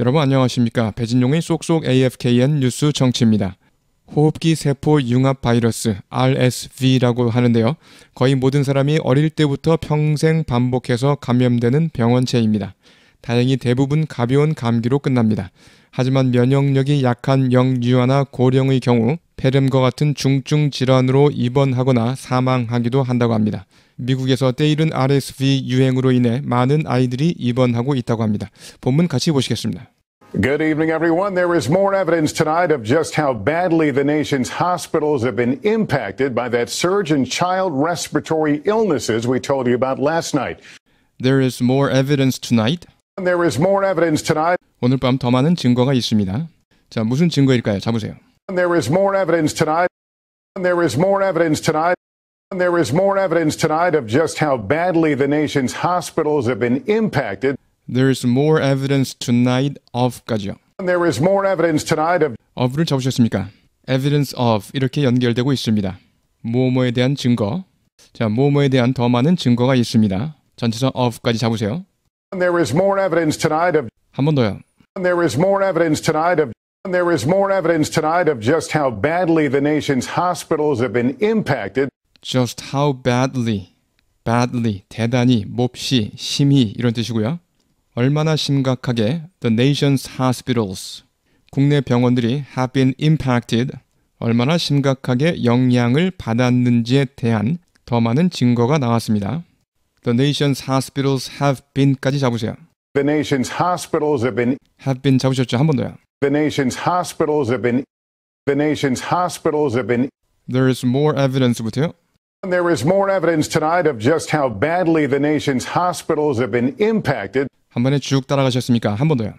여러분 안녕하십니까? 배진용의 쏙쏙 AFKN 뉴스 정치입니다. 호흡기 세포 융합 바이러스 RSV라고 하는데요. 거의 모든 사람이 어릴 때부터 평생 반복해서 감염되는 병원체입니다. 다행히 대부분 가벼운 감기로 끝납니다. 하지만 면역력이 약한 영유아나 고령의 경우 폐렴과 같은 중증 질환으로 입원하거나 사망하기도 한다고 합니다. 미국에서 때이른 RSV 유행으로 인해 많은 아이들이 입원하고 있다고 합니다. 본문 같이 보시겠습니다. Good evening, everyone. There is more evidence tonight of just how badly the nation's hospitals have been impacted by that surge in child respiratory illnesses we told you about last night. There is more evidence tonight. There is more evidence tonight. 오늘 밤 더 많은 증거가 있습니다. 자, 무슨 증거일까요? 잡으세요. There is more evidence tonight. There is more evidence tonight. There is more evidence tonight of just how badly the nation's hospitals have been impacted. There's more evidence tonight of까지요. There is more evidence tonight of of를 잡으셨습니까? evidence of 이렇게 연결되고 있습니다. 뭐뭐에 대한 증거. 자, 뭐뭐에 대한 더 많은 증거가 있습니다. 전체서 of까지 잡으세요. There is more evidence tonight of 한 번 더요. There is more evidence tonight of there is more evidence tonight of just how badly the nation's hospitals have been impacted. Just how badly, badly, 대단히, 몹시, 심히 이런 뜻이고요. 얼마나 심각하게 the nation's hospitals, 국내 병원들이 have been impacted, 얼마나 심각하게 영향을 받았는지에 대한 더 많은 증거가 나왔습니다. The nation's hospitals have been까지 잡으세요. The nation's hospitals have been have been 잡으셨죠? 한 번 더요. The nation's hospitals have been The nation's hospitals have been There is more evidence부터요. There is more evidence tonight of just how badly the nation's hospitals have been impacted. 한 번에 쭉 따라가셨습니까? 한 번 더요.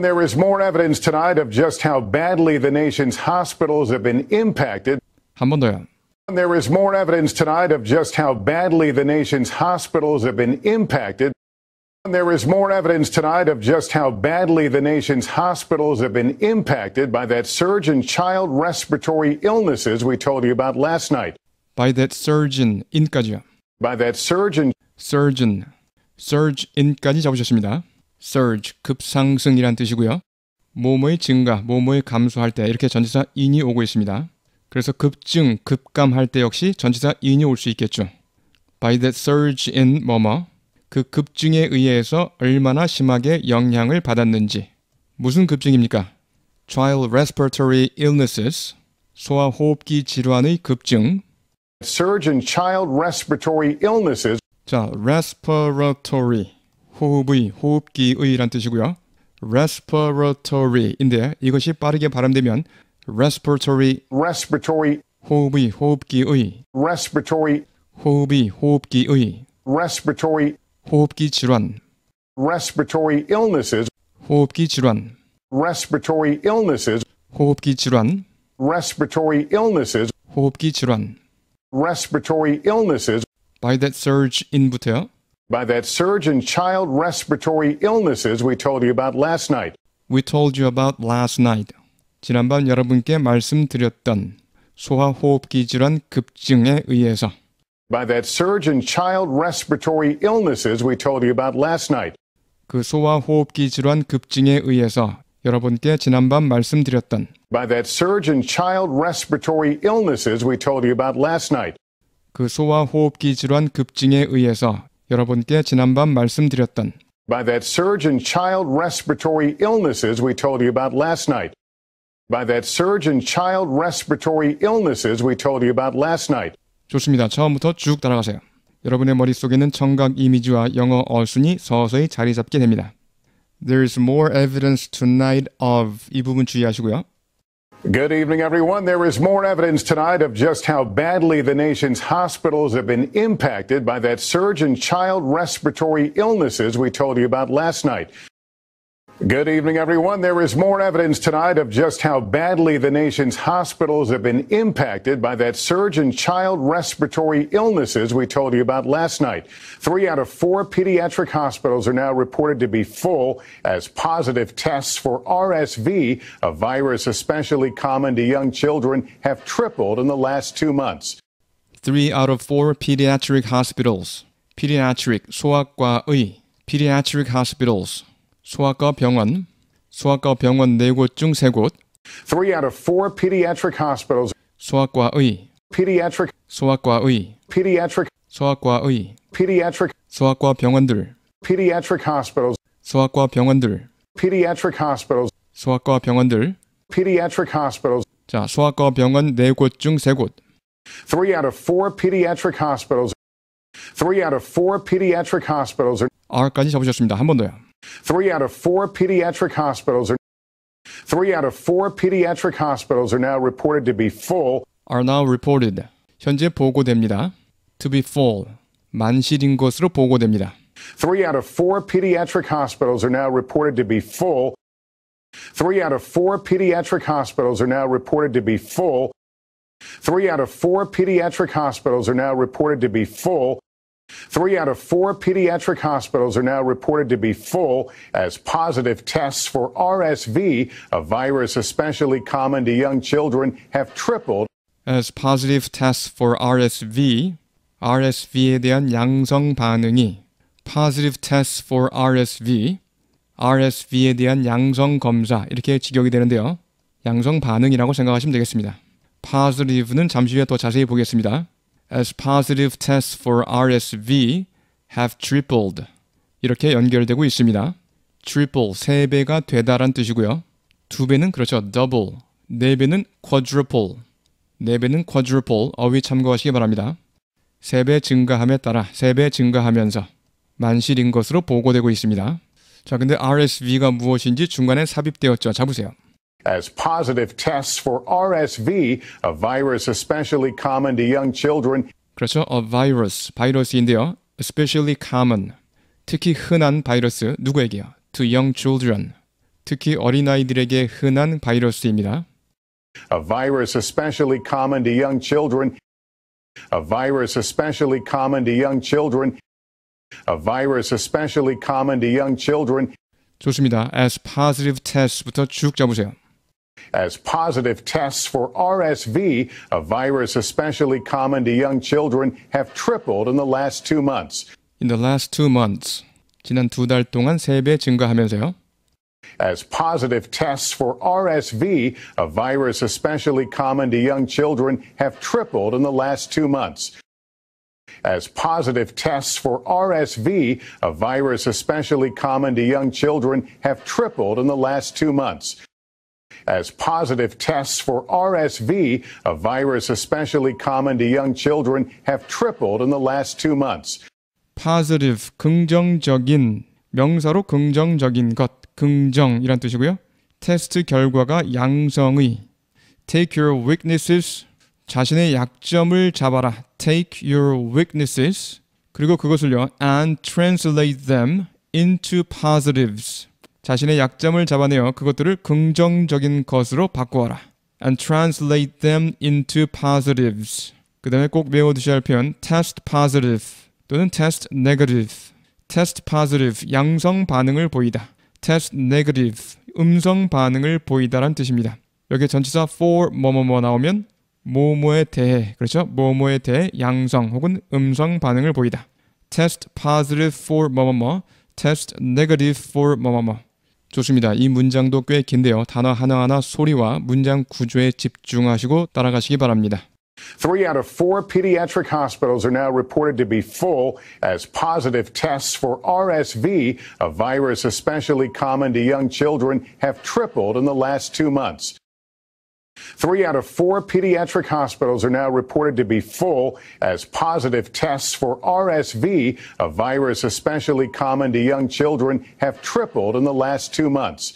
There is more evidence tonight of just how badly the nation's hospitals have been impacted. 한 번 더요. There is more evidence tonight of just how badly the nation's hospitals have been impacted. There is more evidence tonight of just how badly the nation's hospitals have been impacted by that surge in child respiratory illnesses we told you about last night. By that surge in in까지요. By that surge in surgeon, surge in까지 잡으셨습니다. surge 급상승이란 뜻이고요. 뭐뭐의 증가, 뭐뭐의 감소할 때 이렇게 전치사 in이 오고 있습니다. 그래서 급증, 급감할 때 역시 전치사 in이 올 수 있겠죠. By that surge in 뭐뭐 그 급증에 의해서 얼마나 심하게 영향을 받았는지 무슨 급증입니까? Child respiratory illnesses 소아호흡기 질환의 급증 surge in child respiratory illnesses. 자, respiratory 호흡의 호흡기의란 뜻이고요. respiratory인데 이것이 빠르게 발음되면 respiratory respiratory 호흡의 호흡기의 respiratory 호흡이 호흡기의 respiratory 호흡기 질환 respiratory illnesses 호흡기 질환 respiratory illnesses 호흡기 질환 respiratory illnesses 호흡기 질환 respiratory illnesses by that surge in부터요. by that surge in child respiratory illnesses we told you about last night. We told you about last night. 지난밤 여러분께 말씀드렸던 소아호흡기 질환 급증에 의해서 by that surge in child respiratory illnesses we told you about last night. 그 소아호흡기 질환 급증에 의해서 여러분께 지난밤 말씀드렸던. 그 소아 호흡기 질환 급증에 의해서 여러분께 지난밤 말씀드렸던 by that surge in child respiratory illnesses we told you about last night. by that surge in child respiratory illnesses we told you about last night. 좋습니다. 처음부터 쭉 따라가세요. 여러분의 머릿속에는 청각 이미지와 영어 어순이 서서히 자리 잡게 됩니다. There's more evidence tonight of 이 부분 주의하시고요. Good evening, everyone. There is more evidence tonight of just how badly the nation's hospitals have been impacted by that surge in child respiratory illnesses we told you about last night. Good evening, everyone. There is more evidence tonight of just how badly the nation's hospitals have been impacted by that surge in child respiratory illnesses we told you about last night. Three out of four pediatric hospitals are now reported to be full as positive tests for RSV, a virus especially common to young children, have tripled in the last two months. Three out of four pediatric hospitals, pediatric 소아과의 pediatric hospitals, 소아과 병원, 소아과 병원 4곳 중 3곳, Three out of four pediatric hospitals, 소아과의, pediatric, 소아과의, pediatric, 소아과의, pediatric, 소아과 병원들, pediatric hospitals, 소아과 병원들, pediatric hospitals, 소아과 병원들. pediatric hospitals. 자, 소아과 병원 4곳 중 3곳. Three out of four pediatric hospitals. Three out of four pediatric hospitals are R까지 잡으셨습니다. 한 번 더요. three out of four pediatric hospitals are three out of four pediatric hospitals are now reported to be full are now reported. 현재 보고됩니다. to be full. 만실인 것으로 보고됩니다. Three out of four pediatric hospitals are now reported to be full. Three out of four pediatric hospitals are now reported to be full. Three out of four pediatric hospitals are now reported to be full. Three out of four pediatric hospitals are now reported to be full as positive tests for RSV, a virus especially common to young children, have tripled as positive tests for RSV, RSV에 대한 양성 반응이 positive tests for RSV, RSV에 대한 양성 검사 이렇게 직역이 되는데요. 양성 반응이라고 생각하시면 되겠습니다. positive는 잠시 후에 더 자세히 보겠습니다. As positive tests for RSV have tripled 이렇게 연결되고 있습니다. triple 세 배가 되다란 뜻이고요. 두 배는 그렇죠. double 네 배는 quadruple 네 배는 quadruple 어휘 참고하시기 바랍니다. 세배 증가함에 따라 세배 증가하면서 만실인 것으로 보고되고 있습니다. 자, 근데 RSV가 무엇인지 중간에 삽입되었죠. 잡으세요. as positive tests for RSV, a virus especially common to young children, 그렇죠. A virus, 바이러스인데요. Especially common, 특히 흔한 바이러스, 누구에게요? To young children, 특히 어린아이들에게 흔한 바이러스입니다. a virus especially common to young children, a virus especially common to young children, a virus especially common to young children, 좋습니다. As positive test부터 쭉 잡으세요. as positive tests for RSV, a virus especially common to young children, have tripled in the last two months. In the last two months, 지난 두 달 동안 세 배 증가하면서요. as positive tests for RSV, a virus especially common to young children, have tripled in the last two months. As positive tests for RSV, a virus especially common to young children, have tripled in the last two months. As positive tests for RSV, a virus especially common to young children, have tripled in the last two months. positive, 긍정적인, 명사로 긍정적인 것, 긍정이란 뜻이고요. 테스트 결과가 양성의 take your weaknesses, 자신의 약점을 잡아라. take your weaknesses, 그리고 그것을요, and translate them into positives. 자신의 약점을 잡아내어 그것들을 긍정적인 것으로 바꾸어라. and translate them into positives. 그 다음에 꼭 외워두셔야 할 표현 test positive 또는 test negative. test positive 양성 반응을 보이다. test negative 음성 반응을 보이다란 뜻입니다. 여기 전치사 for 뭐뭐뭐 나오면 뭐뭐에 대해 그렇죠? 뭐뭐에 대해 양성 혹은 음성 반응을 보이다. test positive for 뭐뭐뭐 test negative for 뭐뭐뭐 좋습니다. 이 문장도 꽤 긴데요. 단어 하나하나 소리와 문장 구조에 집중하시고 따라가시기 바랍니다. Three out of four pediatric hospitals are now reported to be full as positive tests for RSV, a virus especially common to young children, have tripled in the last two months. Three out of four pediatric hospitals are now reported to be full as positive tests for RSV, a virus especially common to young children, have tripled in the last two months.